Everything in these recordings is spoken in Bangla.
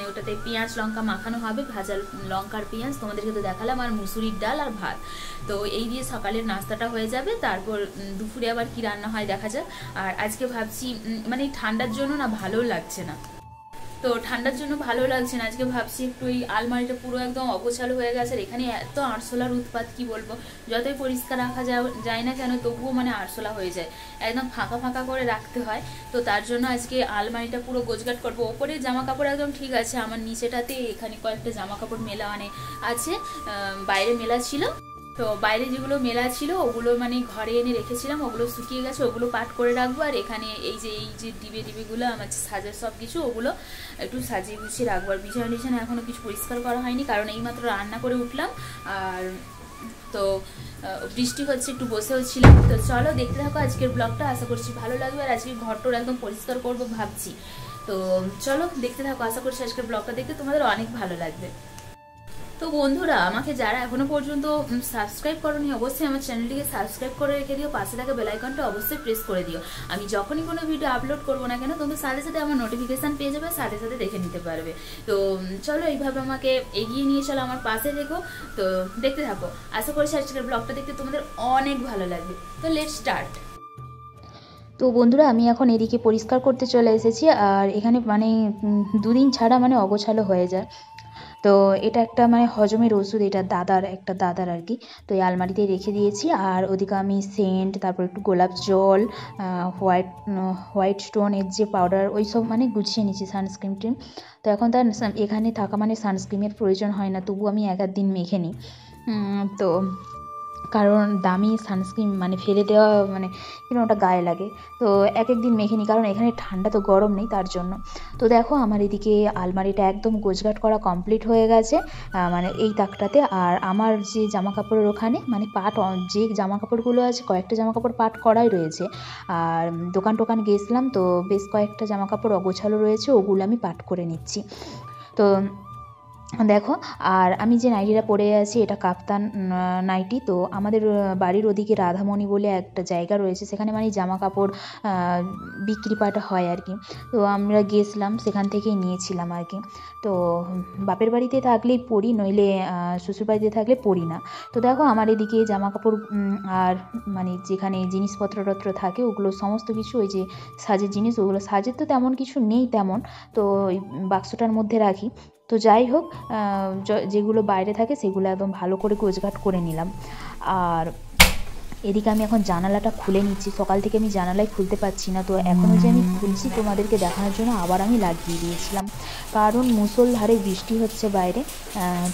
মানে ওটাতে পেঁয়াজ, লঙ্কা মাখানো হবে, ভাজা লঙ্কার পেঁয়াজ। তোমাদেরকে তো দেখালাম আর মুসুরির ডাল আর ভাত। তো এই দিয়ে সকালের নাস্তাটা হয়ে যাবে। তারপর দুপুরে আবার কি রান্না হয় দেখা যাক। আর আজকে ভাবছি মানে ঠান্ডার জন্য না ভালো লাগছে না। তো ঠান্ডার জন্য ভালো লাগছে না। আজকে ভাবছি একটু এই আলমারিটা পুরো একদম অগোছালো হয়ে গেছে আর এখানে এত আরশোলার উৎপাত, কি বলব? যতই পরিষ্কার রাখা যায় না কেন, তবুও মানে আরশোলা হয়ে যায়। একদম ফাঁকা ফাঁকা করে রাখতে হয়। তো তার জন্য আজকে আলমারিটা পুরো গোজগাট করব। ওপরে জামা কাপড় একদম ঠিক আছে, আমার নিচেটাতে এখানে কয়েকটা জামা কাপড় মেলা মানে আছে বাইরে মেলা ছিল। তো বাইরে যেগুলো মেলা ছিল, ওগুলো মানে ঘরে এনে রেখেছিলাম, ওগুলো শুকিয়ে গেছে, ওগুলো পাট করে রাখব। আর এখানে এই যে এই যে ডিবে ডিবেগুলো, আমার সাজার সব কিছু, ওগুলো একটু সাজিয়ে গুছিয়ে রাখব। আর বিছানা টিছানা এখনও কিছু পরিষ্কার করা হয়নি, কারণ এইমাত্র রান্না করে উঠলাম। আর তো বৃষ্টি হচ্ছে, একটু বসে হচ্ছিলাম তো চলো দেখতে থাকো আজকের ব্লগটা। আশা করছি ভালো লাগবে। আর আজকে ঘরটোর একদম পরিষ্কার করব ভাবছি। তো চলো দেখতে থাকো। আশা করছি আজকের ব্লগটা দেখতে তোমাদের অনেক ভালো লাগবে। তো বন্ধুরা, আমাকে যারা এখনও পর্যন্ত সাবস্ক্রাইব করনি, অবশ্যই আমার চ্যানেলটিকে সাবস্ক্রাইব করে রেখে দিও। পাশে থাকা বেলাইকনটা অবশ্যই প্রেস করে দিও। আমি যখনই কোনো ভিডিও আপলোড করব না কেন তোমরা সাথে সাথে আমার নোটিফিকেশান পেয়ে যাবে, সাথে সাথে দেখে নিতে পারবে। তো চলো এইভাবে আমাকে এগিয়ে নিয়ে চলো আমার পাশে দেখো। তো, দেখতে থাকো। আশা করছি আজকের ব্লগটা দেখতে তোমাদের অনেক ভালো লাগবে। তো লেট স্টার্ট তো বন্ধুরা, আমি এখন এদিকে পরিষ্কার করতে চলে এসেছি, আর এখানে মানে দুদিন ছাড়া মানে অগোছালো হয়ে যায়। তো এটা একটা মানে হজমের ওষুধ, এটা দাদার, একটা দাদার আর কি তো এই আলমারিতে রেখে দিয়েছি। আর ওদিকে আমি সেন্ট, তারপর একটু গোলাপ জল হোয়াইট হোয়াইট স্টোনের যে পাউডার, ওই সব মানে গুছিয়ে নিয়েছি, সানস্ক্রিন টিম তো এখন তার এখানে থাকা মানে সানস্ক্রিনের প্রয়োজন হয় না তবু আমি এক দিন মেখে নিই। তো কারণ দামি সানস্ক্রিন মানে ফেলে দেওয়া মানে কিনা ওটা গায়ে লাগে। তো এক এক দিন মেখে নিই কারণ এখানে ঠান্ডা তো গরম নেই তার জন্য। তো দেখো আমার এদিকে আলমারিটা একদম গোছগাট করা কমপ্লিট হয়ে গেছে মানে এই তাকটাতে। আর আমার যে জামা কাপড়ের ওখানে মানে পাট যে জামা কাপড়গুলো আছে কয়েকটা জামা কাপড় পাট করাই রয়েছে। আর দোকান টোকান গেছিলাম তো বেশ কয়েকটা জামা কাপড় অগোছালো রয়েছে, ওগুলো আমি পাট করে নিচ্ছি। তো দেখো, আর আমি যে নাইটিটা পরে আছি, এটা কাপ্তান নাইটি। তো আমাদের বাড়ির ওদিকে রাধামণি বলে একটা জায়গা রয়েছে, সেখানে মানে জামা কাপড় বিক্রি পাটা হয় আর কি। তো আমরা গেছিলাম, সেখান থেকেই নিয়েছিলাম আর কি। তো বাপের বাড়িতে থাকলেই পরি, নইলে শ্বশুর বাড়িতে থাকলে পরি না। তো দেখো, আমার এদিকে জামা কাপড় আর মানে যেখানে জিনিসপত্র টত্র থাকে, ওগুলো সমস্ত কিছু, ওই যে সাজের জিনিস, ওগুলো সাজের তো তেমন কিছু নেই তেমন। তো ওই বাক্সটার মধ্যে রাখি। তো যাই হোক যেগুলো বাইরে থাকে সেগুলো একদম ভালো করে গোছগাট করে নিলাম। আর এদিকে আমি এখন জানালাটা খুলে নিচ্ছি। সকাল থেকে আমি জানালাই খুলতে পারছি না। তো এখনও যে আমি খুলছি তোমাদেরকে দেখানোর জন্য আবার আমি লাগিয়ে দিয়েছিলাম। কারণ মুসলধারে বৃষ্টি হচ্ছে বাইরে।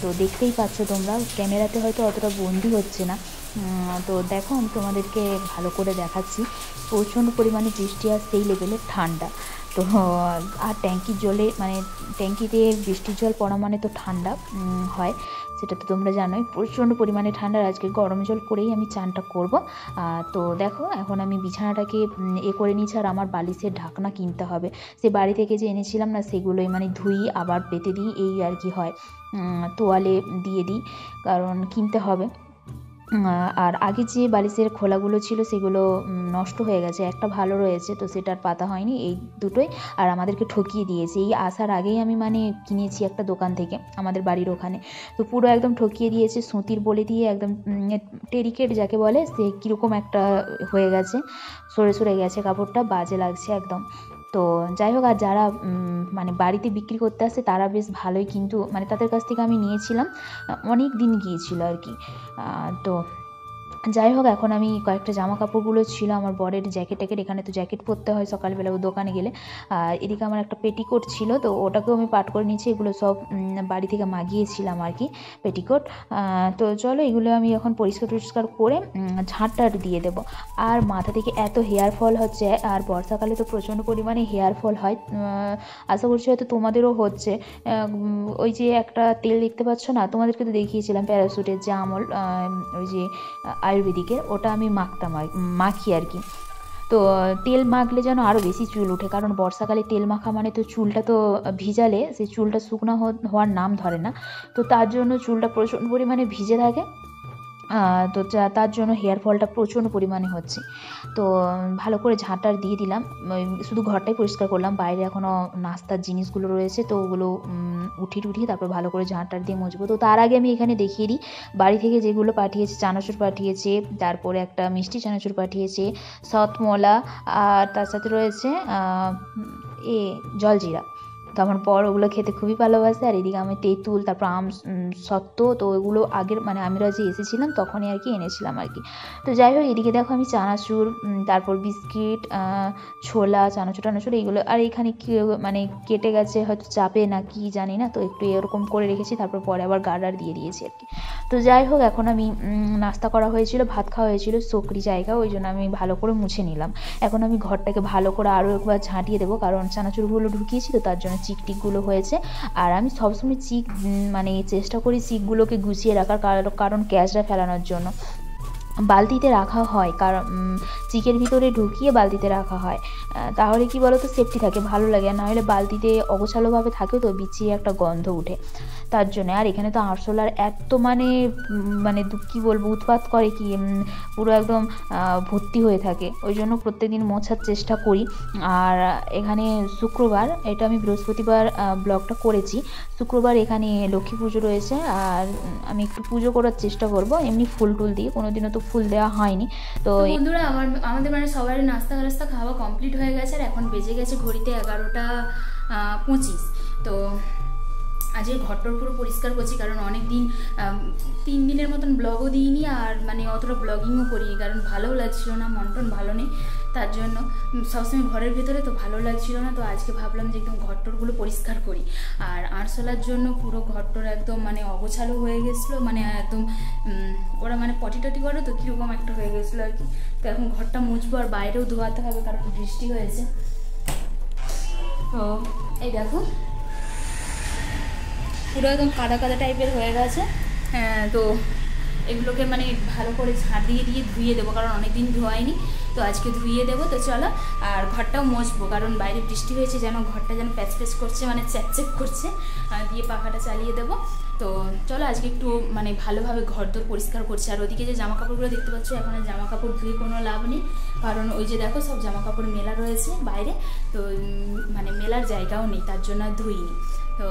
তো দেখতেই পাচ্ছ তোমরা, ক্যামেরাতে হয়তো অতটা বন্দি হচ্ছে না। তো দেখো, আমি তোমাদেরকে ভালো করে দেখাচ্ছি। প্রচণ্ড পরিমাণে বৃষ্টি আর সেই লেভেলের ঠান্ডা। তো আর ট্যাঙ্কির জলে মানে ট্যাঙ্কিতে বৃষ্টির জল পড়া মানে তো ঠান্ডা হয়, সেটা তো তোমরা জানোই। প্রচণ্ড পরিমাণে ঠান্ডা আজকে গরম জল করেই আমি চানটা করব। তো দেখো, এখন আমি বিছানাটাকে এ করে নিচ্ছি আর আমার বালিশের ঢাকনা কিনতে হবে। সে বাড়ি থেকে যে এনেছিলাম না, সেগুলোই মানে ধুই, আবার পেতে দিই, এই আর কি হয়। তোয়ালে দিয়ে দিই, কারণ কিনতে হবে। আর আগে যে বালিশের খোলাগুলো ছিল সেগুলো নষ্ট হয়ে গেছে। একটা ভালো রয়েছে, তো সেটার পাতা হয়নি এই দুটোই। আর আমাদেরকে ঠকিয়ে দিয়েছে। এই আসার আগেই আমি মানে কিনেছি একটা দোকান থেকে, আমাদের বাড়ির ওখানে। তো পুরো একদম ঠকিয়ে দিয়েছে, সুতির বলে দিয়ে একদম টেরিকেট যাকে বলে, সে কীরকম একটা হয়ে গেছে। সরে সরে গেছে কাপড়টা, বাজে লাগছে একদম। তো যাই হোক, আর যারা মানে বাড়িতে বিক্রি করতে আসে, তারা বেশ ভালোই, কিন্তু মানে তাদের কাছ থেকে আমি নিয়েছিলাম। অনেক দিন গিয়েছিল আর কি। তো যাই হোক এখন আমি কয়েকটা জামা কাপড়গুলো ছিল, আমার বরের জ্যাকেট ট্যাকেট এখানে তো জ্যাকেট পরতে হয় সকালবেলা, ও দোকানে গেলে। আর এদিকে আমার একটা পেটিকোট ছিল, তো ওটাকেও আমি পাট করে নিয়েছি, এগুলো সব বাড়ি থেকে মাগিয়েছিলাম আর কি পেটিকোট তো চলো, এগুলো আমি এখন পরিষ্কার টরিষ্কার করে ঝাঁটটা দিয়ে দেবো। আর মাথা থেকে এত হেয়ার ফল হচ্ছে, আর বর্ষাকালে তো প্রচণ্ড পরিমাণে হেয়ার ফল হয় আশা করছি হয়তো তোমাদেরও হচ্ছে। ওই যে একটা তেল দেখতে পাচ্ছ না, তোমাদেরকে তো দেখিয়েছিলাম প্যারাসুটের যে আমল ওই যে আয়ুর্বেদিকের, ওটা আমি মাখতাম মাখি আর কি। তো, তেল মাখলে যেন আরও বেশি চুল ওঠে, কারণ বর্ষাকালে তেল মাখা মানে তো চুলটা তো ভিজালে, সেই চুলটা শুকনো হওয়ার নাম ধরে না। তো তার জন্য চুলটা প্রচণ্ড পরিমাণে ভিজে থাকে। তো তার জন্য হেয়ার ফলটা প্রচণ্ড পরিমাণে হচ্ছে। তো ভালো করে ঝাঁটার দিয়ে দিলাম। শুধু ঘরটাই পরিষ্কার করলাম। বাইরে এখনও নাস্তার জিনিসগুলো রয়েছে, তো ওগুলো উঠিয়ে টুঠিয়ে তারপর ভালো করে ঝাঁটার দিয়ে মুছবো। তো তার আগে আমি এখানে দেখিয়ে দিই। বাড়ি থেকে যেগুলো পাঠিয়েছে, চানাচুর পাঠিয়েছে, তারপরে একটা মিষ্টি চানাচুর পাঠিয়েছে, সতমলা, আর তার সাথে রয়েছে এ, জলজিরা। তো আমার বর ওগুলো খেতে খুবই ভালোবাসে, আর এদিকে আমি তেঁতুল, তারপর আম সত্ত্ব তো ওগুলো আগের মানে আমরা যে এসেছিলাম, তখনই আর কি এনেছিলাম আর কি। তো যাই হোক, এদিকে দেখো আমি চানাচুর তারপর বিস্কিট ছোলা, চানাচুর, টানাচুর, এইগুলো, আর এখানে মানে কেটে গেছে, হয়তো চাপে না কি জানি না, তো একটু এরকম করে রেখেছি, তারপর পরে আবার গার্ডার দিয়ে দিয়েছি আর কি। তো যাই হোক, এখন আমি নাস্তা করা হয়েছিল, ভাত খাওয়া হয়েছিল, সকরি জায়গা, ওই জন্য আমি ভালো করে মুছে নিলাম। এখন আমি ঘরটাকে ভালো করে আরও একবার ঝাঁটিয়ে দেবো, কারণ চানাচুরগুলো ঢুকিয়েছি তো, তার জন্য চিক টিকগুলো হয়েছে। আর আমি সবসময় চিক মানে চেষ্টা করি চিকগুলোকে গুছিয়ে রাখার কারণ ক্যাচটা ফেলানোর জন্য। বালতিতে রাখা হয়, কারণ চিকের ভিতরে ঢুকিয়ে বালতিতে রাখা হয়। তাহলে কি বলো তো সেফটি থাকে, ভালো লাগে। আর নাহলে বালতিতে অগোছালোভাবে থাকে তো বিছিয়ে একটা গন্ধ উঠে তার জন্য, আর এখানে তো আরশোলার এত মানে মানে কী বলব, উৎপাত করে কি পুরো একদম ভর্তি হয়ে থাকে। ওই জন্য প্রত্যেকদিন মোছার চেষ্টা করি। আর এখানে শুক্রবার, এটা আমি বৃহস্পতিবার ব্লগটা করেছি। শুক্রবার এখানে লক্ষ্মী পুজো রয়েছে। আর আমি একটু পুজো করার চেষ্টা করব। এমনি ফুল টুল দিয়ে, কোনোদিনও তো ফুল দেওয়া হয়নি। তো বন্ধুরা, আমার, আমাদের মানে সবাই নাস্তা নাস্তা খাওয়া কমপ্লিট হয়ে গেছে আর এখন বেজে গেছে ঘড়িতে এগারোটা পঁচিশ। তো আজকে ঘরটর পুরো পরিষ্কার করছি কারণ অনেক দিন তিন দিনের মতন ব্লগও দিইনি আর মানে অতটা ব্লগিংও করিনি কারণ ভালোও লাগছিল না মন ভালো নেই। তার জন্য সবসময় ঘরের ভেতরে তো ভালো লাগছিল না, তো আজকে ভাবলাম যে একদম ঘরটরগুলো পরিষ্কার করি। আর আরশোলার জন্য পুরো ঘরটর একদম মানে অগোছালো হয়ে গেছিল মানে একদম ওরা মানে পটি টটি করে তো কীরকম একটা হয়ে গেছিল আর কি। তো এখন ঘরটা মুছবো আর বাইরেও ধোয়াতে হবে কারণ বৃষ্টি হয়েছে। তো এই দেখো। পুরো একদম কাদা কাদা টাইপের হয়ে গেছে। হ্যাঁ তো এগুলোকে মানে ভালো করে ঝাঁটিয়ে দিয়ে ধুয়ে দেবো, কারণ অনেকদিন ধোয়াইনি তো আজকে ধুইয়ে দেবো। তো চলো, আর ঘরটাও মজবো, কারণ বাইরে বৃষ্টি হয়েছে, যেন ঘরটা যেন প্যাচ প্যাচ করছে মানে চ্যাকচ্যাক করছে। দিয়ে পাখাটা চালিয়ে দেবো। তো চলো, আজকে একটু মানে ভালোভাবে ঘর দোর পরিষ্কার করছে। আর ওদিকে যে জামা কাপড়গুলো দেখতে পাচ্ছ, এখন জামা কাপড় ধুয়ে কোনো লাভ নেই। কারণ ওই যে দেখো, সব জামা কাপড় মেলা রয়েছে বাইরে। তো মানে মেলার জায়গাও নেই, তার জন্য ধুইনি। তো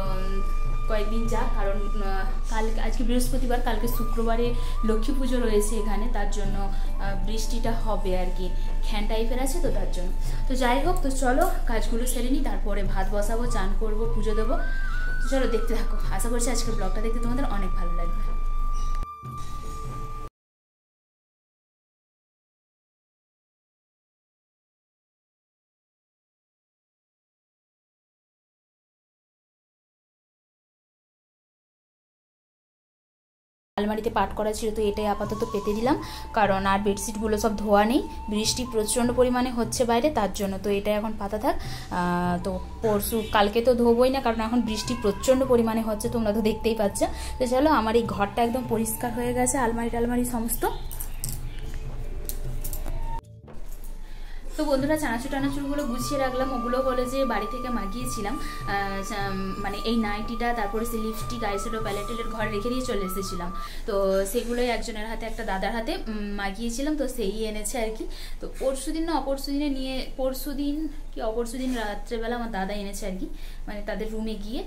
কয়েকদিন যাক, কারণ কাল আজকে বৃহস্পতিবার, কালকে শুক্রবারে লক্ষ্মী পুজো রয়েছে এখানে, তার জন্য বৃষ্টিটা হবে আর কি। খ্যান টাইপের আছে তো তার জন্য। তো যাই হোক, তো চলো, কাজগুলো সেরে নিই তারপরে ভাত বসাবো, চান করব, পুজো দেবো। চলো, দেখতে থাকো। আশা করছি আজকের ব্লগটা দেখতে তোমাদের অনেক ভালো লাগবে। আলমারিতে পাট করা ছিল, তো এটাই আপাতত পেতে দিলাম। কারণ আর বেডশিটগুলো সব ধোয়া নেই, বৃষ্টি প্রচণ্ড পরিমাণে হচ্ছে বাইরে, তার জন্য তো এটা এখন পাতা থাক। তো পরশু, কালকে তো ধোবই না, কারণ এখন বৃষ্টি প্রচণ্ড পরিমাণে হচ্ছে, তোমরা তো দেখতেই পাচ্ছ। তো চলো, আমার এই ঘরটা একদম পরিষ্কার হয়ে গেছে আলমারি টালমারি সমস্ত। তো বন্ধুরা চানাচুর টানাচুরগুলো গুছিয়ে রাখলাম। ওগুলো হলো যে বাড়ি থেকে মাগিয়েছিলাম। মানে এই নাইটিটা, তারপরে সে লিপস্টিক আইসেডো প্যালেটেলের ঘরে রেখে দিয়ে চলে এসেছিলাম। তো সেগুলোই একজনের হাতে, একটা দাদার হাতে মাগিয়েছিলাম। তো সেই এনেছে আর কি। তো পরশু দিন না অপরশু দিনে নিয়ে পরশু দিন কি অপরশু দিন রাত্রেবেলা আমার দাদা এনেছে আর কি মানে তাদের রুমে গিয়ে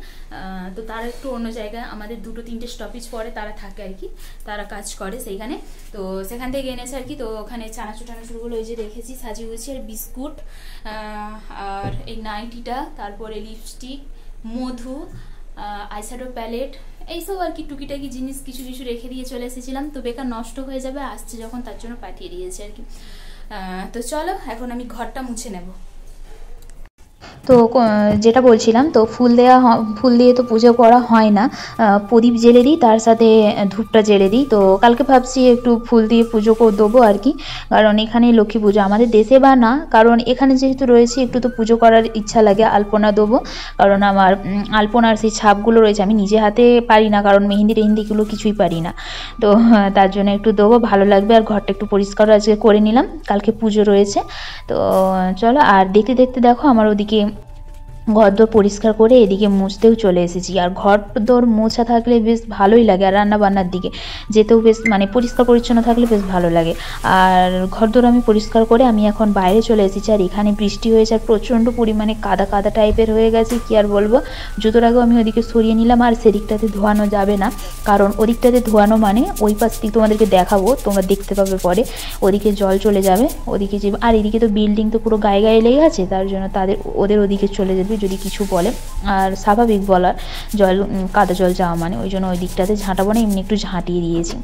তো তারা একটু অন্য জায়গায়, আমাদের দুটো তিনটে স্টপেজ পরে তারা থাকে আর কি, তারা কাজ করে সেইখানে, তো সেখান থেকে এনেছে আর কি, তো ওখানে চানাচুর টানাচুরগুলো ওই যে রেখেছি সাজিয়ে গুছিয়ে বিস্কুট আর এই নাইটিটা, তারপরে লিপস্টিক মধু আইশ্যাডো প্যালেট এইসব আর কি টুকিটাকি জিনিস কিছু কিছু রেখে দিয়ে চলে এসেছিলাম, তো বেকার নষ্ট হয়ে যাবে, আসছে যখন তার জন্য পাঠিয়ে দিয়েছে আর কি। তো চলো, এখন আমি ঘরটা মুছে নেব। তো যেটা বলছিলাম, তো ফুল দেওয়া ফুল দিয়ে তো পুজো করা হয় না। প্রদীপ জেলে দিই, তার সাথে ধূপটা জেলে দিই। তো কালকে ভাবছি একটু ফুল দিয়ে পুজো করে, দেবো আর কি। কারণ এখানে লক্ষ্মী পুজো। আমাদের দেশে বা না, কারণ এখানে যেহেতু রয়েছে, একটু তো পুজো করার ইচ্ছা লাগে, আলপনা দেবো। কারণ আমার আলপনার সেই ছাপগুলো রয়েছে, আমি নিজে হাতে পারি না, কারণ মেহেন্দি টেহেন্দিগুলো কিছুই পারি না। তো, তার জন্য একটু দেবো, ভালো লাগবে আর ঘরটা একটু পরিষ্কার আজকে করে নিলাম, কালকে পুজো রয়েছে। তো, চলো, আর দেখতে দেখতে দেখো, আমার ওদিকে ঘরদোর পরিষ্কার করে এদিকে মুছতেও চলে এসেছি। আর ঘরদোর মোছা থাকলে বেশ ভালোই লাগে, আর রান্না বান্নার দিকে যেতেও বেশ মানে পরিষ্কার পরিচ্ছন্ন থাকলে বেশ ভালো লাগে। আর ঘরদোর আমি পরিষ্কার করে আমি এখন বাইরে চলে এসেছি, আর এখানে বৃষ্টি হয়েছে, আর প্রচণ্ড পরিমাণে কাদা কাদা টাইপের হয়ে গেছে, কি আর বলব? জুতোর আগেও আমি ওদিকে সরিয়ে নিলাম, আর সেদিকটাতে ধোয়ানো যাবে না। কারণ ওদিকটাতে ধোয়ানো মানে ওই পাশ থেকে তোমাদেরকে দেখাবো, তোমরা দেখতে পাবে পরে। ওদিকে জল চলে যাবে, ওদিকে যে, আর এদিকে তো বিল্ডিং তো পুরো গায়ে গায়ে লেগে আছে, তার জন্য তাদের, ওদের ওদিকে চলে যাবে যদি কিছু বলে, আর স্বাভাবিক বলার জল কাদা জল যাওয়া মানে ওই জন্য ওই দিকটাতে ঝাঁটাবো না, এমনি একটু ঝাঁটিয়ে দিয়েছি।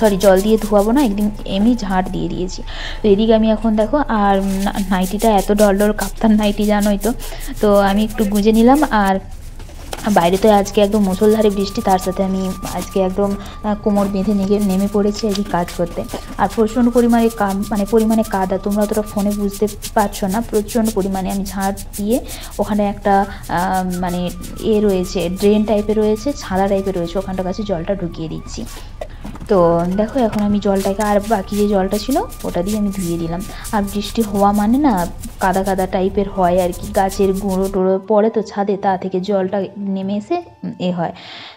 সরি জল দিয়ে ধোয়াবো না, একদিন এমনি ঝাঁট দিয়ে দিয়েছি। তো এদিকে আমি এখন দেখো, আর নাইটিটা এত ডল ডল কাপ্তান নাইটি জানোই তো তো আমি একটু গুঁজে নিলাম, আর বাইরে তো আজকে একদম মুসলধারে বৃষ্টি, তার সাথে আমি আজকে একদম কোমর বেঁধে নেমে পড়েছি আর কাজ করতে। আর প্রচণ্ড পরিমাণে মানে পরিমাণে কাদা, তোমরা অতটা ফোনে বুঝতে পারছ না, প্রচণ্ড পরিমাণে আমি ঝাঁট দিয়ে ওখানে একটা মানে এ রয়েছে, ড্রেন টাইপের রয়েছে, ছাদা টাইপের রয়েছে, ওখানটার কাছে জলটা ঢুকিয়ে দিচ্ছি। তো দেখো, এখন আমি জলটাকে আর বাকি যে জলটা ছিল, ওটা দিয়ে আমি ধুয়ে দিলাম। আর বৃষ্টি হওয়া মানে না, কাদা কাদা টাইপের হয় আর কি। গাছের গুঁড়ো টুড়ো পড়ে তো ছাদে, তা থেকে জলটা নেমে এসে এ হয়।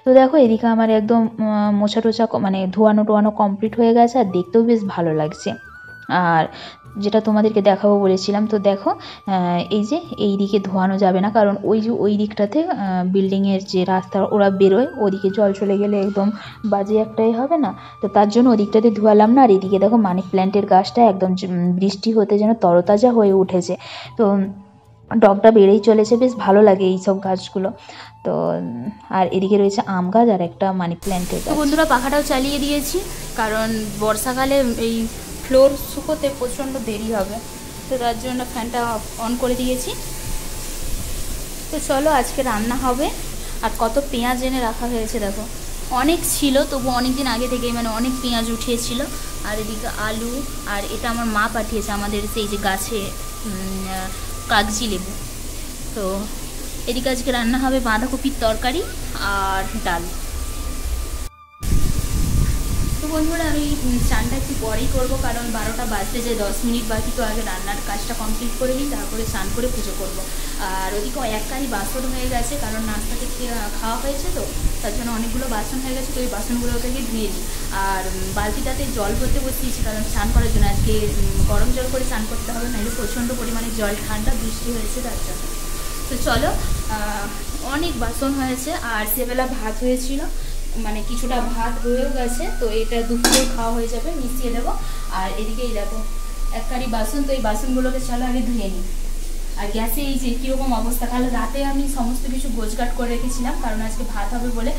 তো দেখো, এদিকে আমার একদম মোছা টোছা মানে ধোয়ানো টোয়ানো কমপ্লিট হয়ে গেছে, আর দেখতেও বেশ ভালো লাগছে। আর যেটা তোমাদেরকে দেখাবো বলেছিলাম। তো দেখো এই যে এই দিকে ধোয়ানো যাবে না কারণ ওই যে ওই দিকটাতে বিল্ডিংয়ের যে রাস্তা ওরা বেরোয় ওদিকে জল চলে গেলে একদম বাজে একটাই হবে না। তো তার জন্য ওদিকটাতে ধোয়ালাম না আর এদিকে দেখো মানি প্ল্যান্টের গাছটা একদম বৃষ্টি হতে যেন তরতাজা হয়ে উঠেছে। তো ডগটা বেড়েই চলেছে বেশ ভালো লাগে এই সব গাছগুলো। তো আর এদিকে রয়েছে আম গাছ আর একটা মানি প্ল্যান্টের গাছ। বন্ধুরা পাখাটাও চালিয়ে দিয়েছি কারণ বর্ষাকালে এই ফ্লোর শুকোতে প্রচণ্ড দেরি হবে। তো তার জন্য ফ্যানটা অন করে দিয়েছি। তো চলো আজকে রান্না হবে। আর কত পেঁয়াজ এনে রাখা হয়েছে দেখো। অনেক ছিল, তবু অনেক দিন আগে থেকেই মানে অনেক পেঁয়াজ উঠিয়েছিল। আর এদিকে আলু, আর এটা আমার মা পাঠিয়েছে আমাদের সেই যে গাছে কাগজি লেবু। তো এদিকে আজকে রান্না হবে বাঁধাকপির তরকারি আর ডাল। বন্ধুরা, আমি চানটা একটু পরেই করব, কারণ বারোটা বাজতে যে দশ মিনিট বাকি, তো আগে রান্নার কাজটা কমপ্লিট করে নিই, তারপরে স্নান করে পুজো করব। আর ওদিকে একটাই বাসন হয়ে গেছে, কারণ নাস্তাতে খাওয়া হয়েছে তো, তার জন্য অনেকগুলো বাসন হয়ে গেছে, তো ওই বাসনগুলো থেকে ধুয়ে নিই। আর বালতিটাতে জল ভরতে বসিয়েছি, কারণ স্নান করার জন্য আজকে গরম জল করে স্নান করতে হবে, নাহলে প্রচণ্ড পরিমাণে জল ঠান্ডা বৃষ্টি হয়েছে তার জন্য। তো চলো অনেক বাসন হয়েছে, আর সেবেলা ভাত হয়েছিল। মানে কিছুটা ভাত রয়েও গেছে, তো এটা দুপুরেও খাওয়া হয়ে যাবে, মিশিয়ে দেবো আর এদিকেই দেখো, এক কারি বাসন, তো এই বাসনগুলোকে চলো আগে ধুয়ে নিই। আর গ্যাসে এই যে কীরকম অবস্থা, কাল রাতে আমি সমস্ত কিছু গোছগাট করে রেখেছিলাম, কারণ আজকে ভাত হবে বলে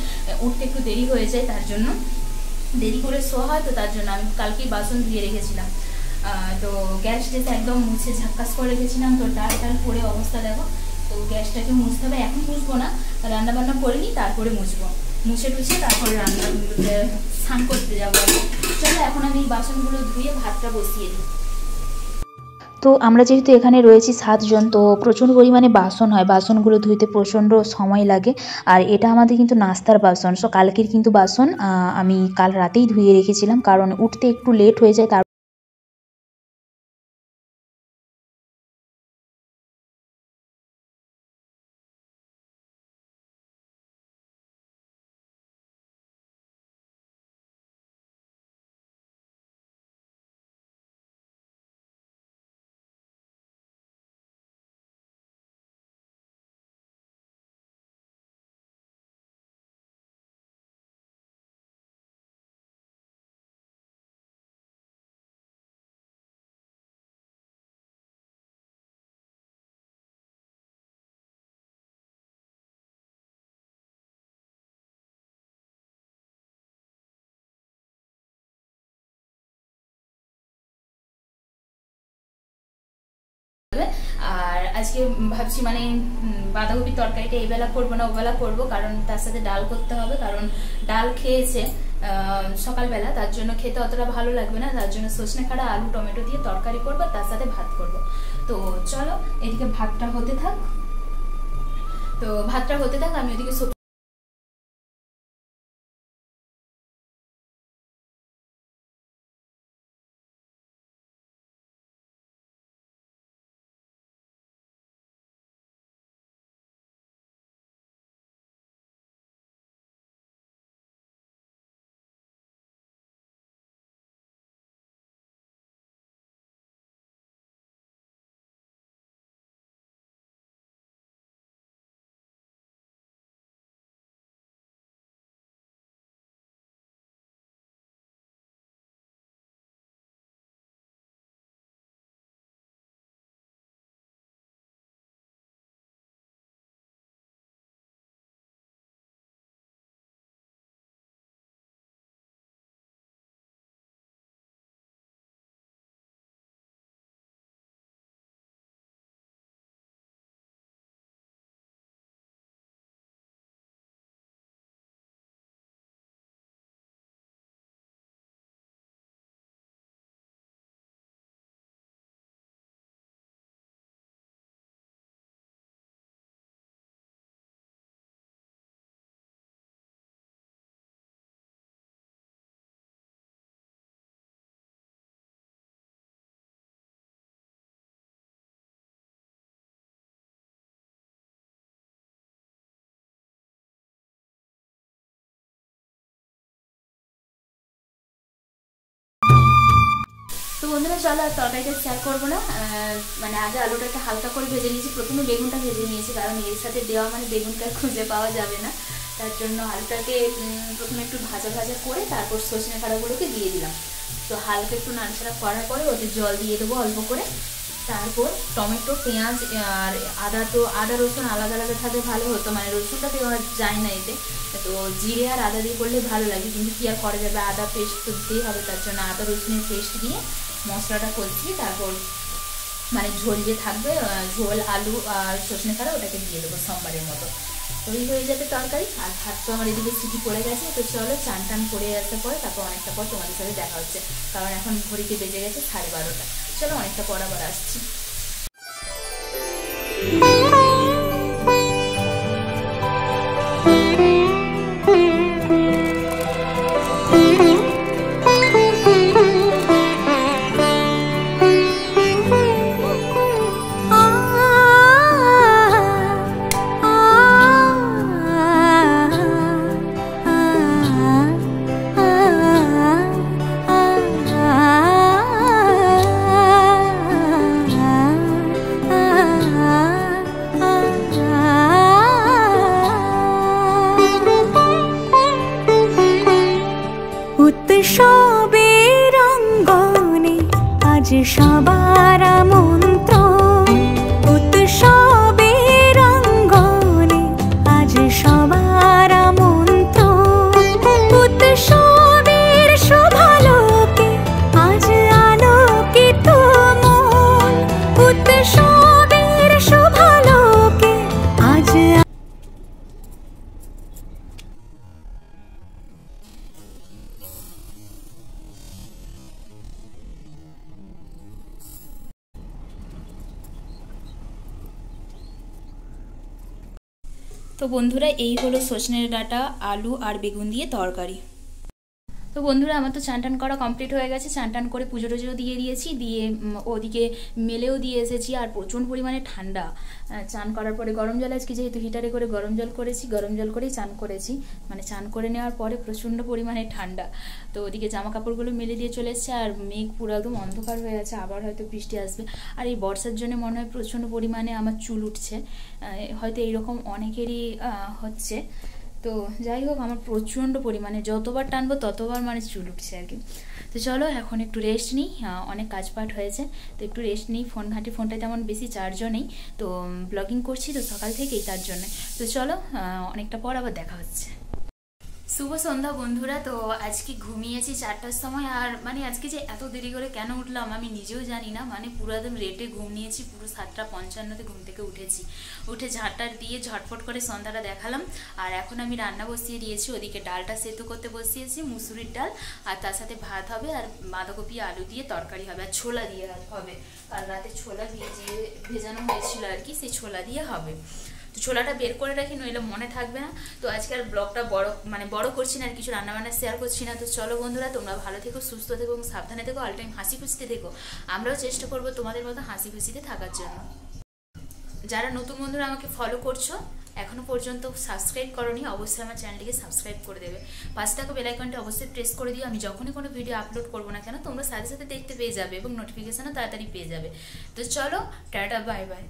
উঠতে একটু দেরি হয়ে যায় তার জন্য। দেরি করে শোয়া হয়, তো তার জন্য আমি কালকেই বাসন ধুয়ে রেখেছিলাম। তো গ্যাস যেতে একদম মুছে ঝাক্কাস করে রেখেছিলাম, তো ডাল টাল পরে অবস্থা দেখো, তো গ্যাসটাকে মুছতে হবে। এখন মুছবো না রান্না বান্না করে নিই, তারপরে মুছবো। মুছে টুছে তারপর রান্না স্নান করতে যাব। চলো, এখন আমি বাসনগুলো ধুয়ে ভাতটা বসিয়ে দিই। তো আমরা যেহেতু এখানে রয়েছি সাতজন, তো প্রচুর পরিমাণে বাসন হয়। বাসনগুলো ধুইতে প্রচণ্ড সময় লাগে। আর এটা আমাদের কিন্তু নাস্তার বাসন। সো কালকের কিন্তু বাসন আমি কাল রাতেই ধুয়ে রেখেছিলাম। কারণ উঠতে একটু লেট হয়ে যায়, তার আজকে ভাবছি মানে বাঁধাকপির তরকারিটা এই বেলা করব না ওবেলা করব, কারণ তার সাথে ডাল করতে হবে, কারণ ডাল খেয়েছে সকালবেলা, তার জন্য খেতে অতটা ভালো লাগবে না, তার জন্য সজনে খাড়া, আলু, টমেটো দিয়ে তরকারি করব, তার সাথে ভাত করব। তো চলো, এদিকে ভাতটা হতে থাক। তো ভাতটা হতে থাক, আমি ওদিকে তো বন্ধুরা, চলো আর তরকারিটা শেয়ার করব না। মানে আগে আলুটাকে হালকা করে ভেজে নিয়েছি। প্রথমে বেগুনটা ভেজে নিয়েছি, কারণ এর সাথে দেওয়া মানে বেগুনটা খুঁজে পাওয়া যাবে না। তার জন্য আলুটাকে প্রথমে একটু ভাজা ভাজা করে তারপর সজনে কাড়াগুলোকে দিয়ে দিলাম। তো হালকা একটু নাড়াচাড়া করার পরে ওতে জল দিয়ে দেবো অল্প করে। তারপর টমেটো, পেঁয়াজ আর আদা তো, আদা, রসুন আলাদা আলাদা থাকলে ভালো হতো। মানে রসুনটা দেওয়া যায় না এতে। তো জিরে আর আদা দিয়ে করলে ভালো লাগে। কিন্তু কি আর করা যাবে? আদা পেস্ট তো দিতেই হবে, তার জন্য আদা, রসুনের পেস্ট দিয়ে মশলাটা করছি তারপর মানে ঝোল যে থাকবে ঝোল, আলু আর সজনে খাড়া ওটাকে দিয়ে দেবো সোমবারের মতো। ওই হয়ে যাবে তরকারি আর ভাত তো আমার এদিকে সিটি পড়ে গেছে, তো চলো চান টান করে আসার পরে তারপর অনেকটা পর তোমাদের সাথে দেখা হচ্ছে। কারণ এখন ঘড়িতে বেজে গেছে সাড়ে বারোটা। চলো অনেকটা পর আবার আসছি। উৎসবের তো বন্ধুরা এই হলো সজনের ডাঁটা আলু আর বেগুন দিয়ে তরকারি। তো বন্ধুরা, আমার তো চান টান করা কমপ্লিট হয়ে গেছে। চান টান করে পুজো টুজো দিয়ে দিয়েছি, দিয়ে ওদিকে মেলেও দিয়ে এসেছি, আর প্রচণ্ড পরিমাণে ঠান্ডা। চান করার পরে গরম জল, আজকে যেহেতু হিটারে করে গরম জল করেছি, গরম জল করেই চান করেছি। মানে চান করে নেওয়ার পরে প্রচণ্ড পরিমাণে ঠান্ডা। তো ওদিকে জামা কাপড়গুলো মেলে দিয়ে চলে এসেছে, আর মেঘ পুরো একদম অন্ধকার হয়ে আছে, আবার হয়তো বৃষ্টি আসবে। আর এই বর্ষার জন্য মনে হয় প্রচণ্ড পরিমাণে আমার চুল উঠছে। হয়তো এইরকম অনেকেরই হচ্ছে। তো যাই হোক, আমার প্রচণ্ড পরিমাণে যতবার টানবো ততবার মানে চুল উঠছে আর কি। তো চলো, এখন একটু রেস্ট নিই। অনেক কাজ কাজপাট হয়েছে। তো একটু রেস্ট নিই। ফোন, ঘাঁটি ফোনটা তেমন বেশি চার্জও নেই। তো ব্লগিং করছি তো সকাল থেকেই তার জন্য। তো চলো অনেকটা পর আবার দেখা হচ্ছে। শুভ সন্ধ্যা বন্ধুরা, তো আজকে ঘুমিয়েছি চারটার সময় আর মানে আজকে যে এত দেরি করে কেন উঠলাম আমি নিজেও জানি না। মানে পুরো একদম রেটে ঘুম নিয়েছি, পুরো সাতটা পঞ্চান্নতে ঘুম থেকে উঠেছি। উঠে ঝাঁটার দিয়ে ঝটফট করে সন্ধ্যাটা দেখালাম। আর এখন আমি রান্না বসিয়ে দিয়েছি, ওদিকে ডালটা সেদ্ধ করতে বসিয়েছি, মুসুরির ডাল, আর তার সাথে ভাত হবে আর বাঁধাকপি, আলু দিয়ে তরকারি হবে, আর ছোলা দিয়ে হবে। কাল রাতে ছোলা ভিজিয়ে ভেজানো হয়েছিল আর কি, সেই ছোলা দিয়ে হবে। ছোলাটা বের করে রাখি, নইলে মনে থাকবে না। তো আজকে আর ব্লগটা বড় মানে বড় করছি না, আর কিছু রান্নাবান্না শেয়ার করছি না। তো চলো বন্ধুরা, তোমরা ভালো থেকো, সুস্থ থেকো এবং সাবধানে থেকো অল টাইম হাসি খুশিতে থেকো। আমরাও চেষ্টা করব তোমাদের মতো হাসি খুশিতে থাকার জন্য। যারা নতুন বন্ধুরা আমাকে ফলো করছ, এখনও পর্যন্ত সাবস্ক্রাইব করনি, অবশ্যই আমার চ্যানেলটিকে সাবস্ক্রাইব করে দেবে। পাঁচ টাকা বেল আইকনটা অবশ্যই প্রেস করে দিও, আমি যখনই কোনো ভিডিও আপলোড করব না কেন, তোমরা সাথে সাথে দেখতে পেয়ে যাবে এবং নোটিফিকেশনও তাড়াতাড়ি পেয়ে যাবে। তো চলো, টাটা বাই বাই